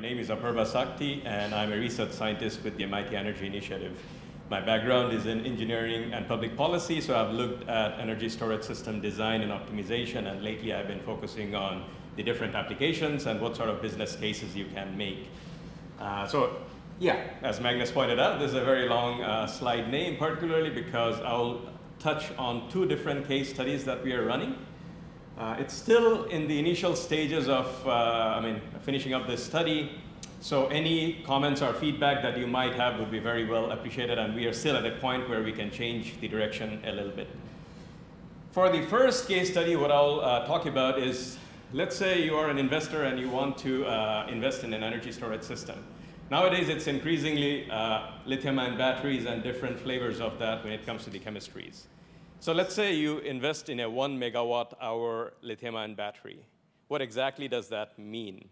name is Apurba Sakti, and I'm a research scientist with the MIT Energy Initiative. My background is in engineering and public policy, so I've looked at energy storage system design and optimization, and lately I've been focusing on the different applications and what sort of business cases you can make. Uh, so yeah, as Magnus pointed out, this is a very long uh, slide name, particularly because I'll touch on two different case studies that we are running. Uh, it's still in the initial stages of, uh, I mean, finishing up this study. So any comments or feedback that you might have would be very well appreciated, and we are still at a point where we can change the direction a little bit. For the first case study, what I'll uh, talk about is, let's say you are an investor and you want to uh, invest in an energy storage system. Nowadays, it's increasingly uh, lithium-ion batteries and different flavors of that when it comes to the chemistries. So let's say you invest in a one megawatt hour lithium ion battery. What exactly does that mean?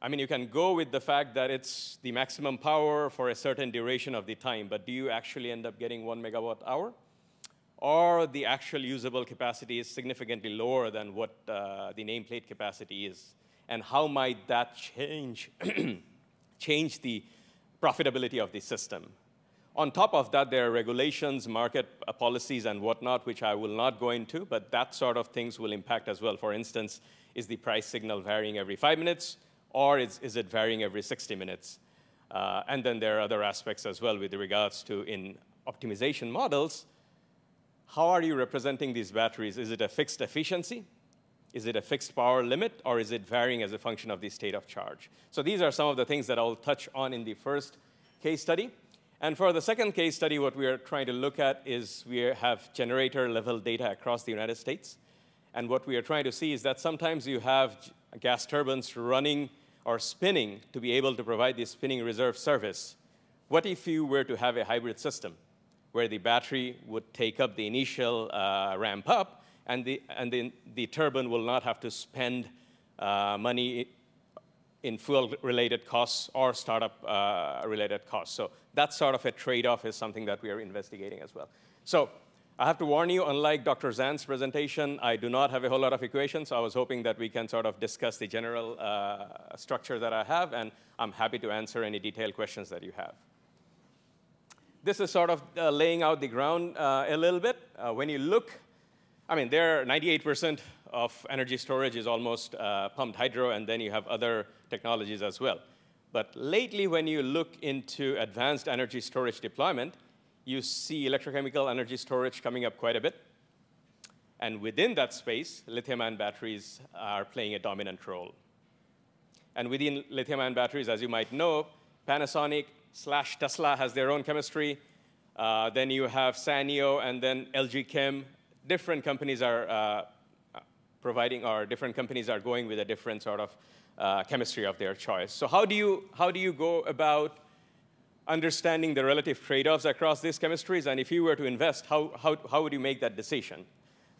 I mean, you can go with the fact that it's the maximum power for a certain duration of the time, but do you actually end up getting one megawatt hour? Or the actual usable capacity is significantly lower than what uh, the nameplate capacity is? And how might that change, change the profitability of the system? On top of that, there are regulations, market uh, policies, and whatnot, which I will not go into, but that sort of things will impact as well. For instance, is the price signal varying every five minutes, or is, is it varying every 60 minutes? Uh, and then there are other aspects as well with regards to in optimization models, how are you representing these batteries? Is it a fixed efficiency? Is it a fixed power limit, or is it varying as a function of the state of charge? So these are some of the things that I'll touch on in the first case study. And for the second case study, what we are trying to look at is we have generator level data across the United States. And what we are trying to see is that sometimes you have gas turbines running or spinning to be able to provide the spinning reserve service. What if you were to have a hybrid system where the battery would take up the initial uh, ramp up and, the, and the, the turbine will not have to spend uh, money in fuel-related costs or startup-related uh, costs. So that sort of a trade-off is something that we are investigating as well. So I have to warn you, unlike Dr. Zand's presentation, I do not have a whole lot of equations, I was hoping that we can sort of discuss the general uh, structure that I have, and I'm happy to answer any detailed questions that you have. This is sort of uh, laying out the ground uh, a little bit. Uh, when you look, I mean, there are 98% of energy storage is almost uh, pumped hydro, and then you have other technologies as well. But lately, when you look into advanced energy storage deployment, you see electrochemical energy storage coming up quite a bit. And within that space, lithium-ion batteries are playing a dominant role. And within lithium-ion batteries, as you might know, Panasonic slash Tesla has their own chemistry. Uh, then you have Sanyo and then LG Chem. Different companies are uh, providing, or different companies are going with a different sort of uh, chemistry of their choice. So how do you, how do you go about understanding the relative trade-offs across these chemistries? And if you were to invest, how, how, how would you make that decision?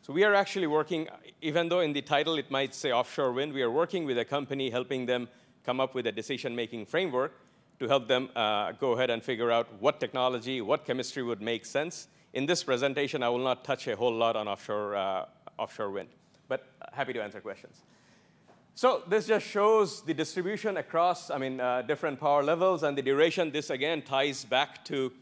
So we are actually working, even though in the title it might say offshore wind, we are working with a company helping them come up with a decision-making framework to help them uh, go ahead and figure out what technology, what chemistry would make sense. In this presentation, I will not touch a whole lot on offshore, uh, offshore wind but happy to answer questions. So this just shows the distribution across, I mean, uh, different power levels and the duration. This again ties back to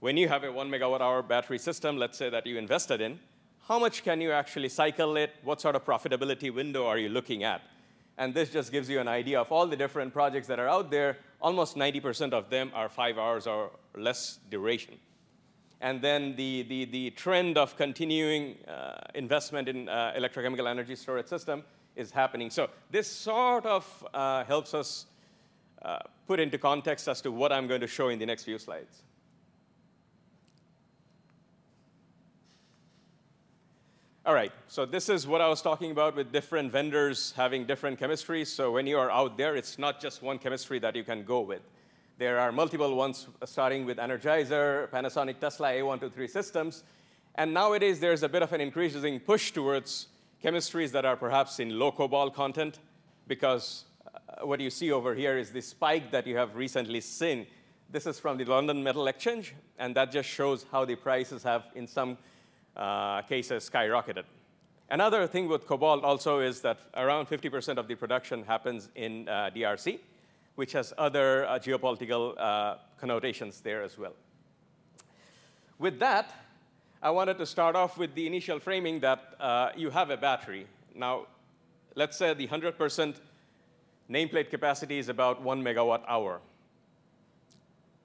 when you have a one megawatt hour battery system, let's say that you invested in, how much can you actually cycle it? What sort of profitability window are you looking at? And this just gives you an idea of all the different projects that are out there. Almost 90% of them are five hours or less duration and then the, the, the trend of continuing uh, investment in uh, electrochemical energy storage system is happening. So this sort of uh, helps us uh, put into context as to what I'm going to show in the next few slides. All right, so this is what I was talking about with different vendors having different chemistries. So when you are out there, it's not just one chemistry that you can go with. There are multiple ones starting with Energizer, Panasonic, Tesla, A123 systems. And nowadays, there's a bit of an increasing push towards chemistries that are perhaps in low cobalt content, because uh, what you see over here is the spike that you have recently seen. This is from the London Metal Exchange, and that just shows how the prices have, in some uh, cases, skyrocketed. Another thing with cobalt also is that around 50% of the production happens in uh, DRC. Which has other uh, geopolitical uh, connotations there as well. With that, I wanted to start off with the initial framing that uh, you have a battery. Now, let's say the 100% nameplate capacity is about one megawatt hour.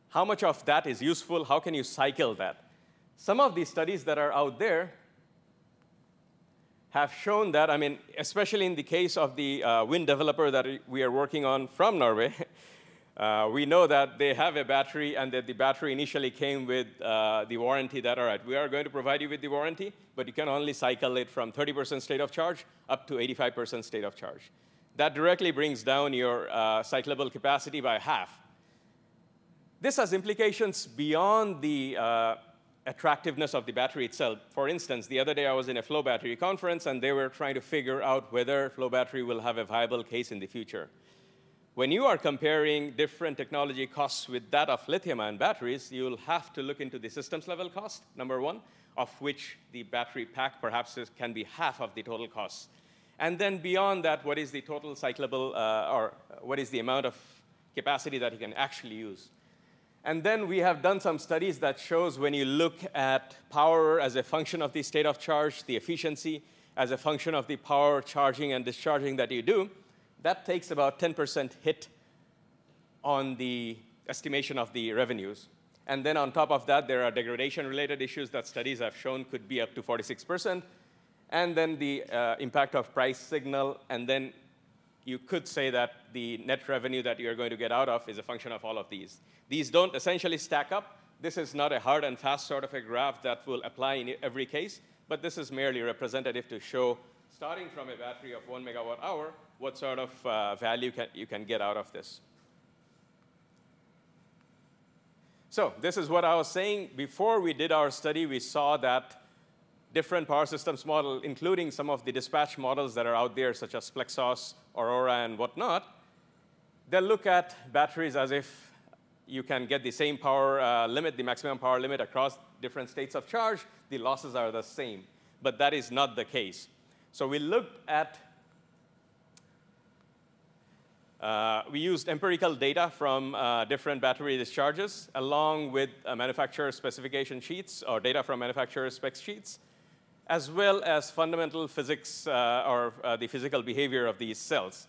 How much of that is useful? How can you cycle that? Some of these studies that are out there have shown that, I mean, especially in the case of the uh, wind developer that we are working on from Norway, uh, we know that they have a battery and that the battery initially came with uh, the warranty that, all right, we are going to provide you with the warranty, but you can only cycle it from 30% state of charge up to 85% state of charge. That directly brings down your uh, cyclable capacity by half. This has implications beyond the uh, attractiveness of the battery itself. For instance, the other day I was in a flow battery conference and they were trying to figure out whether flow battery will have a viable case in the future. When you are comparing different technology costs with that of lithium ion batteries, you'll have to look into the systems level cost, number one, of which the battery pack perhaps can be half of the total cost. And then beyond that, what is the total cyclable, uh, or what is the amount of capacity that you can actually use? And then we have done some studies that shows when you look at power as a function of the state of charge, the efficiency as a function of the power charging and discharging that you do, that takes about 10% hit on the estimation of the revenues. And then on top of that, there are degradation-related issues that studies have shown could be up to 46%. And then the uh, impact of price signal, and then you could say that the net revenue that you're going to get out of is a function of all of these. These don't essentially stack up. This is not a hard and fast sort of a graph that will apply in every case, but this is merely representative to show, starting from a battery of one megawatt hour, what sort of uh, value can, you can get out of this. So this is what I was saying. Before we did our study, we saw that different power systems model, including some of the dispatch models that are out there, such as Plexos, Aurora, and whatnot, they'll look at batteries as if you can get the same power uh, limit, the maximum power limit across different states of charge. The losses are the same. But that is not the case. So we looked at uh, we used empirical data from uh, different battery discharges along with uh, manufacturer specification sheets or data from manufacturer spec sheets as well as fundamental physics uh, or uh, the physical behavior of these cells.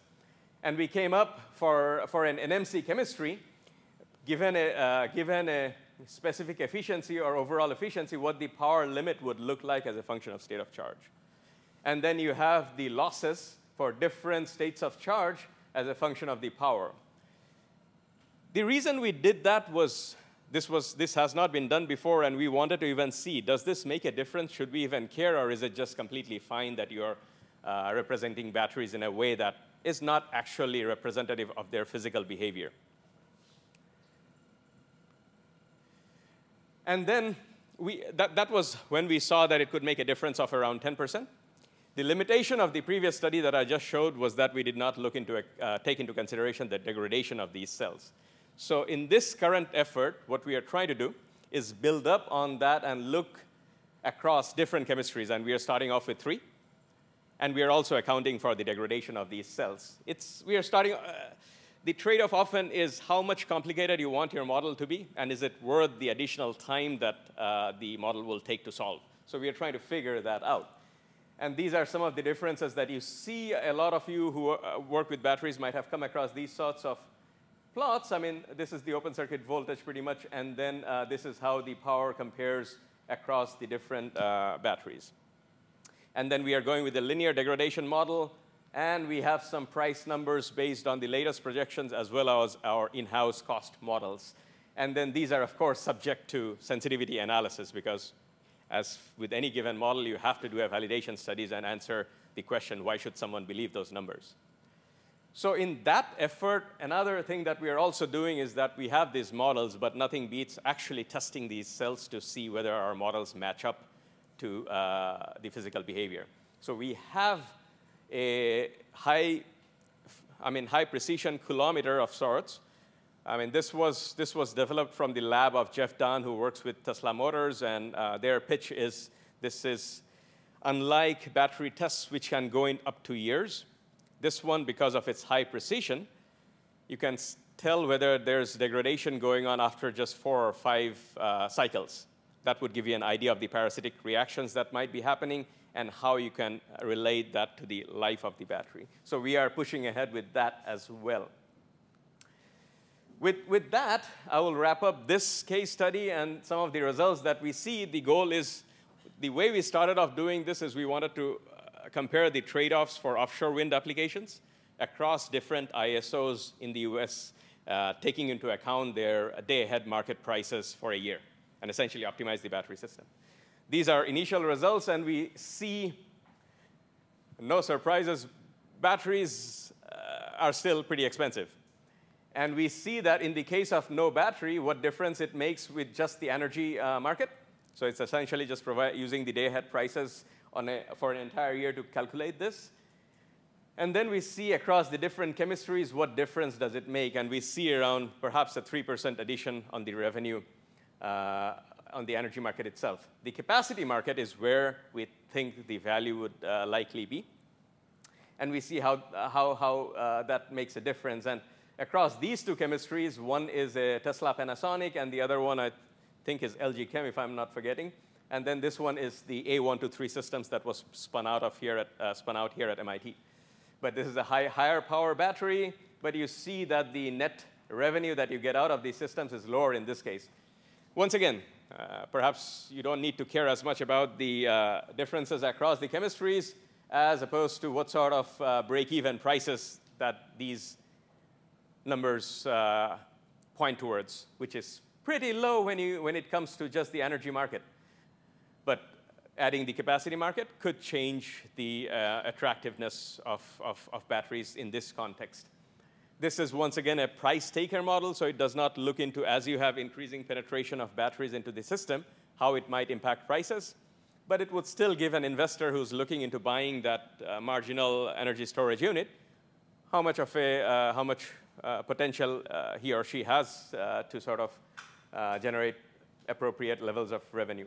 And we came up for, for an NMC chemistry, given a, uh, given a specific efficiency or overall efficiency, what the power limit would look like as a function of state of charge. And then you have the losses for different states of charge as a function of the power. The reason we did that was this, was, this has not been done before, and we wanted to even see, does this make a difference? Should we even care, or is it just completely fine that you're uh, representing batteries in a way that is not actually representative of their physical behavior? And then we, that, that was when we saw that it could make a difference of around 10%. The limitation of the previous study that I just showed was that we did not look into, uh, take into consideration the degradation of these cells. So in this current effort, what we are trying to do is build up on that and look across different chemistries. And we are starting off with three. And we are also accounting for the degradation of these cells. It's, we are starting, uh, the trade-off often is how much complicated you want your model to be, and is it worth the additional time that uh, the model will take to solve. So we are trying to figure that out. And these are some of the differences that you see. A lot of you who uh, work with batteries might have come across these sorts of plots, I mean, this is the open circuit voltage pretty much, and then uh, this is how the power compares across the different uh, batteries. And then we are going with the linear degradation model, and we have some price numbers based on the latest projections as well as our in-house cost models. And then these are, of course, subject to sensitivity analysis because as with any given model, you have to do a validation studies and answer the question, why should someone believe those numbers? So in that effort, another thing that we are also doing is that we have these models, but nothing beats actually testing these cells to see whether our models match up to uh, the physical behavior. So we have a high, I mean, high precision coulometer of sorts. I mean, this was, this was developed from the lab of Jeff Dahn, who works with Tesla Motors, and uh, their pitch is this is unlike battery tests, which can go in up to years, this one, because of its high precision, you can tell whether there's degradation going on after just four or five uh, cycles. That would give you an idea of the parasitic reactions that might be happening and how you can relate that to the life of the battery. So we are pushing ahead with that as well. With, with that, I will wrap up this case study and some of the results that we see. The goal is, the way we started off doing this is we wanted to uh, compare the trade-offs for offshore wind applications across different ISOs in the US, uh, taking into account their day-ahead market prices for a year, and essentially optimize the battery system. These are initial results, and we see, no surprises, batteries uh, are still pretty expensive. And we see that in the case of no battery, what difference it makes with just the energy uh, market. So it's essentially just using the day-ahead prices a, for an entire year to calculate this. And then we see across the different chemistries what difference does it make. And we see around perhaps a 3% addition on the revenue uh, on the energy market itself. The capacity market is where we think the value would uh, likely be. And we see how, how, how uh, that makes a difference. And across these two chemistries. One is a Tesla Panasonic, and the other one I think is LG Chem, if I'm not forgetting. And then this one is the A123 systems that was spun out of here at, uh, spun out here at MIT. But this is a high, higher power battery, but you see that the net revenue that you get out of these systems is lower in this case. Once again, uh, perhaps you don't need to care as much about the uh, differences across the chemistries as opposed to what sort of uh, break-even prices that these numbers uh, point towards, which is pretty low when, you, when it comes to just the energy market. But adding the capacity market could change the uh, attractiveness of, of, of batteries in this context. This is, once again, a price taker model, so it does not look into, as you have increasing penetration of batteries into the system, how it might impact prices. But it would still give an investor who's looking into buying that uh, marginal energy storage unit how much of a, uh, how much uh, potential uh, he or she has uh, to sort of generate appropriate levels of revenue.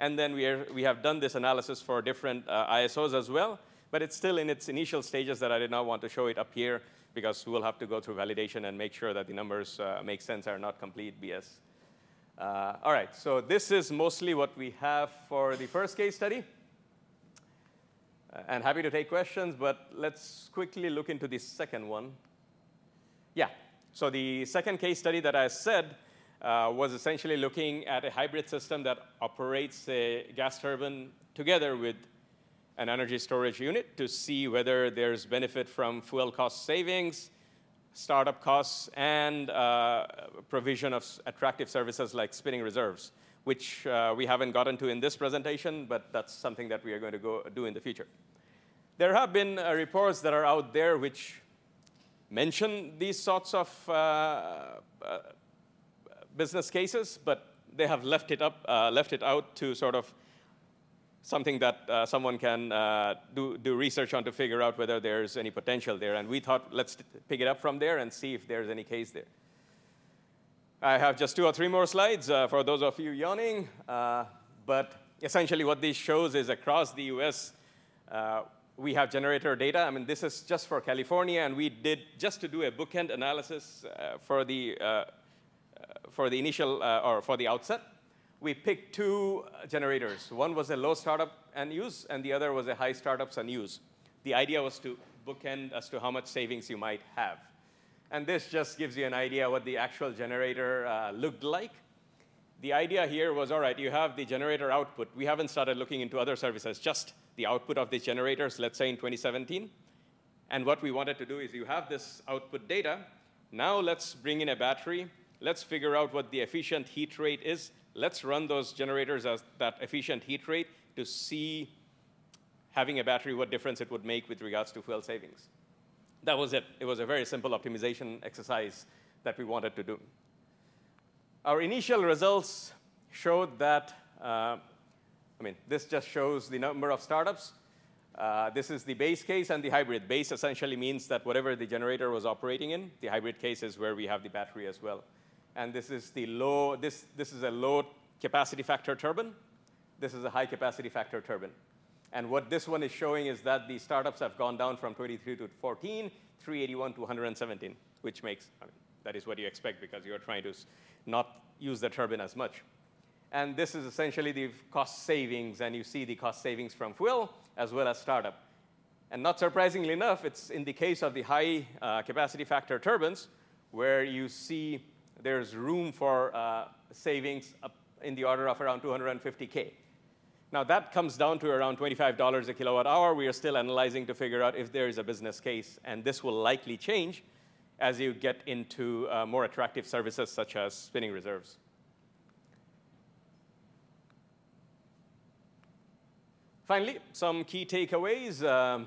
And then we, are, we have done this analysis for different ISOs as well, but it's still in its initial stages that I did not want to show it up here because we'll have to go through validation and make sure that the numbers uh, make sense, are not complete BS. Uh, all right, so this is mostly what we have for the first case study. Uh, and happy to take questions, but let's quickly look into the second one. Yeah, so the second case study that I said uh, was essentially looking at a hybrid system that operates a gas turbine together with an energy storage unit to see whether there's benefit from fuel cost savings, startup costs, and uh, provision of attractive services like spinning reserves, which uh, we haven't gotten to in this presentation, but that's something that we are going to go do in the future. There have been uh, reports that are out there which mention these sorts of uh, uh, business cases, but they have left it, up, uh, left it out to sort of something that uh, someone can uh, do, do research on to figure out whether there's any potential there. And we thought, let's pick it up from there and see if there's any case there. I have just two or three more slides uh, for those of you yawning. but essentially what this shows is across the US, we have generator data. I mean, this is just for California, and we did just to do a bookend analysis uh, for the uh, uh for the initial uh, or for the outset. We picked two generators. One was a low startup and use, and the other was a high startups and use. The idea was to bookend as to how much savings you might have. And this just gives you an idea what the actual generator uh, looked like. The idea here was, all right, you have the generator output. We haven't started looking into other services, just the output of these generators, let's say in 2017. And what we wanted to do is you have this output data. Now let's bring in a battery. Let's figure out what the efficient heat rate is. Let's run those generators at that efficient heat rate to see having a battery, what difference it would make with regards to fuel savings. That was it. It was a very simple optimization exercise that we wanted to do. Our initial results showed that uh, I mean, this just shows the number of startups. Uh, this is the base case and the hybrid. Base essentially means that whatever the generator was operating in, the hybrid case is where we have the battery as well. And this is the low, this, this is a low capacity factor turbine. This is a high capacity factor turbine. And what this one is showing is that the startups have gone down from 23 to 14, 381 to 117, which makes, I mean, that is what you expect because you're trying to not use the turbine as much. And this is essentially the cost savings, and you see the cost savings from fuel as well as startup. And not surprisingly enough, it's in the case of the high uh, capacity factor turbines where you see there's room for uh, savings in the order of around 250K. Now, that comes down to around $25 a kilowatt hour. We are still analyzing to figure out if there is a business case, and this will likely change as you get into uh, more attractive services such as spinning reserves. Finally, some key takeaways. Um,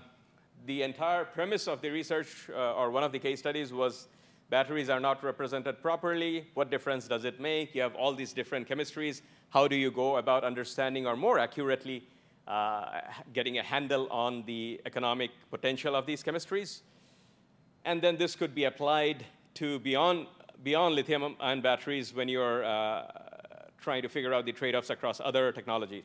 the entire premise of the research, uh, or one of the case studies, was batteries are not represented properly. What difference does it make? You have all these different chemistries. How do you go about understanding, or more accurately, uh, getting a handle on the economic potential of these chemistries? And then this could be applied to beyond, beyond lithium ion batteries when you're uh, trying to figure out the trade offs across other technology.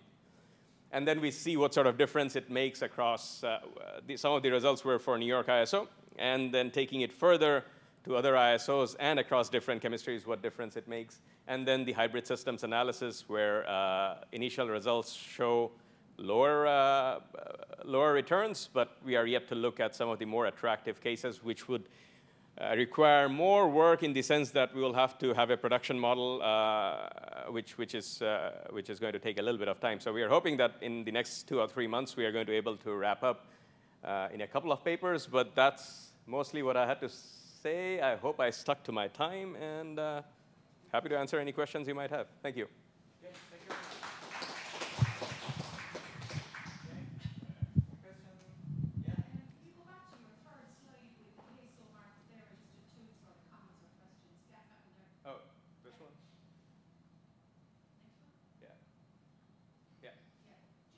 And then we see what sort of difference it makes across uh, the, some of the results were for New York ISO, and then taking it further to other ISOs and across different chemistries, what difference it makes. And then the hybrid systems analysis, where uh, initial results show lower, uh, lower returns, but we are yet to look at some of the more attractive cases, which would uh, require more work in the sense that we will have to have a production model, uh, which, which, is, uh, which is going to take a little bit of time. So we are hoping that in the next two or three months, we are going to be able to wrap up uh, in a couple of papers, but that's mostly what I had to say. I hope I stuck to my time, and uh, happy to answer any questions you might have. Thank you. Okay, thank you. Oh, this one? Yeah. Yeah.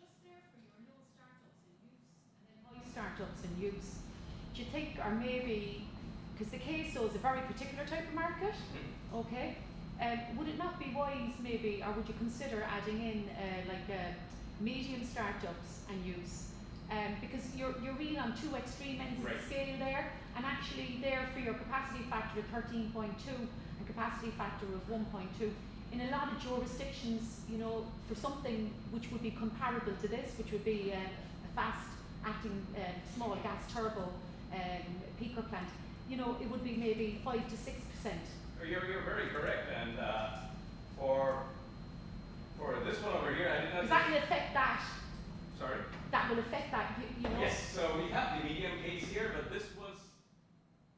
Just there for your low startups in use and then high startups in use. Do you think, or maybe because the CAISO is a very particular type of market, okay? Um, would it not be wise maybe, or would you consider adding in uh, like uh, medium startups and use? Um, because you're, you're really on two extreme ends right. of the scale there, and actually there for your capacity factor of 13.2 and capacity factor of 1.2, in a lot of jurisdictions, you know, for something which would be comparable to this, which would be uh, a fast acting uh, small gas turbo um, peaker plant, you know, it would be maybe five to six percent. You're, you're very correct, and uh, for for this one over here, I did not. that will affect that. Sorry. That will affect that. You, you know. Yes. So we have the medium case here, but this was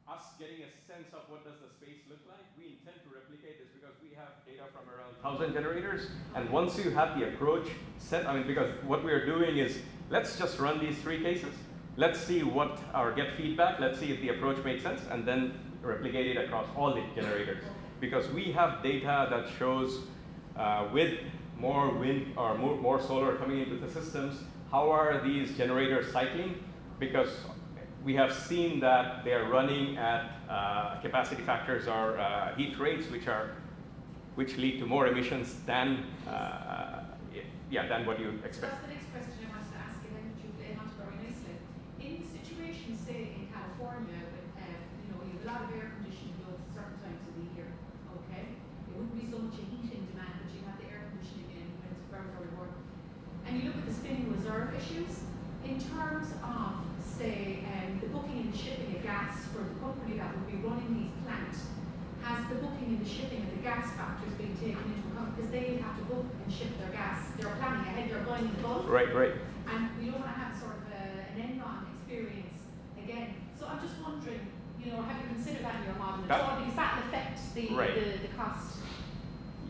us getting a sense of what does the space look like. We intend to replicate this because we have data from around 1,000 generators. And once you have the approach set, I mean, because what we are doing is, let's just run these three cases. Let's see what our get feedback, let's see if the approach makes sense, and then replicate it across all the generators. Because we have data that shows uh, with more wind or more, more solar coming into the systems, how are these generators cycling? Because we have seen that they are running at uh, capacity factors or uh, heat rates which are which lead to more emissions than uh, yeah than what you expect. So that's the next question I wanted to ask you. Then you very nicely in situations, say in California, with um, you know you have a lot of air conditioning at certain times of the year, okay, it wouldn't be so much a heating demand, but you have the air conditioning in when it's very very warm. And you look at the spinning reserve issues in terms of say um, the booking and shipping of gas for the company that would be running these plants. Has the booking and the shipping of the gas factors been taken into account? Because they have to book and ship their gas. They're planning ahead, they're buying in bulk. Right, right. And we don't want to have sort of a, an Enron experience again. So I'm just wondering, you know, have you considered that in your model at all? Because that affects the, right. the, the cost.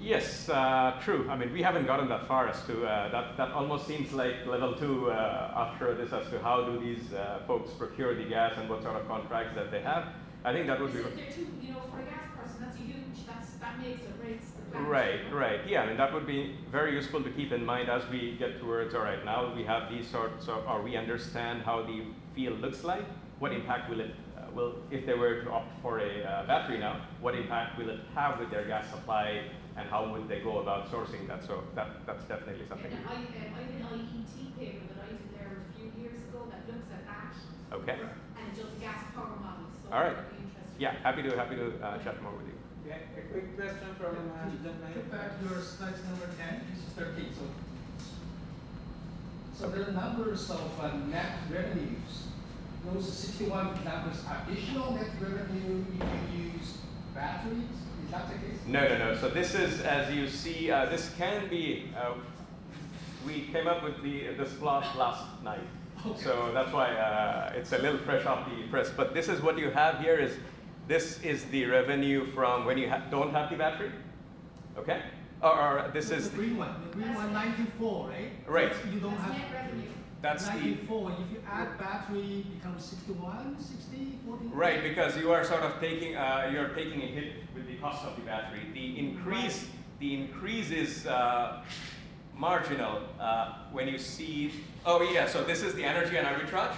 Yes, uh, true. I mean, we haven't gotten that far as to uh, that. That almost seems like level two uh, after this, as to how do these uh, folks procure the gas and what sort of contracts that they have. I think that would be. Too, you know, for a gas person, that's a huge. That's that makes or breaks the. Right, right. Yeah, I mean that would be very useful to keep in mind as we get towards. All right, now we have these sorts of, or we understand how the field looks like. What impact will it will, if they were to opt for a uh, battery now, what impact will it have with their gas supply and how would they go about sourcing that? So that, that's definitely something. Yeah, I, um, I have an IET paper that I did there a few years ago that looks at that. Okay. And it does gas power models. All right. Be. Yeah, happy to happy to uh, chat more with you. Yeah, a quick question from uh, Could you John Get back to your slide number ten, this is thirteen, so. So there are numbers of uh, net revenues. Those sixty-one numbers additional net revenue if you use batteries, is that the case? No, no, no. So this is, as you see, uh, this can be. Uh, we came up with the this plot last night, Okay. so that's why uh, it's a little fresh off the press. But this is what you have here. Is this is the revenue from when you ha- don't have the battery? Okay. Or, or this The- is The green one, the green one ninety-four, right? Right. That's- You don't That's have. That's the Ninety-four, if you add battery, it becomes sixty-one, sixty, forty? Right, because you are sort of taking, uh, you're taking a hit with the cost of the battery. The increase, the increase is uh, marginal uh, when you see, oh yeah, so this is the energy and arbitrage,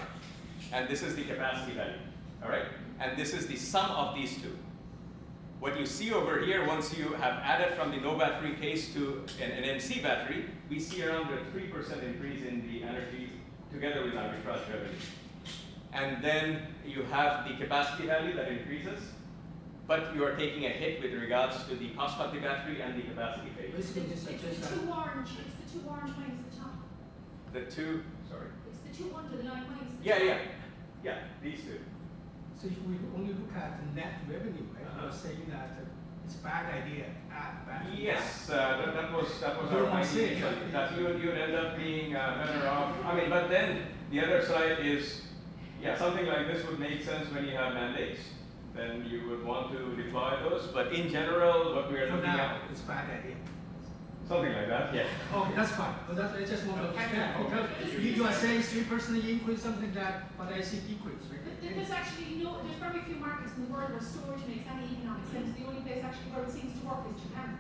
and this is the capacity value, all right? And this is the sum of these two. What you see over here, once you have added from the no battery case to an, an MC battery, we see around a 3% increase in the energy together with arbitrage revenue. And then you have the capacity value that increases, but you are taking a hit with regards to the cost of the battery and the capacity phase. Basically, It's just it's the two orange, it's the two orange lines at the top. The two, sorry. It's the two underlying lines. at the Yeah, top. yeah, yeah, these two. So if we only look at net revenue, right, Uh-huh. you're saying that uh, it's bad idea, battery. Yes, uh, that, that was, that was You our say, yeah. that you you would end up being uh, better off. I mean, but then the other side is, yeah, something like this would make sense when you have mandates. Then you would want to deploy those, but in general, what we are For looking now, at, it's bad idea. Something like that, yeah. Okay, that's fine, but that, I just want to understand, because you, you are saying three percent increase, something that, but I see decrease, But right? there- There's actually no, there's very few markets in the world where storage makes any economic sense. The only place actually where it seems to work is Japan.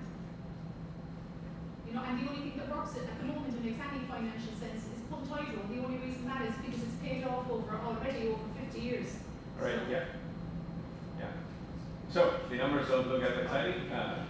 You know, and the only thing that works at the moment and makes any financial sense is pumped hydro. The only reason that is because it's paid off over already over fifty years. Right, So- yeah. Yeah. So the numbers don't look as exciting. Uh,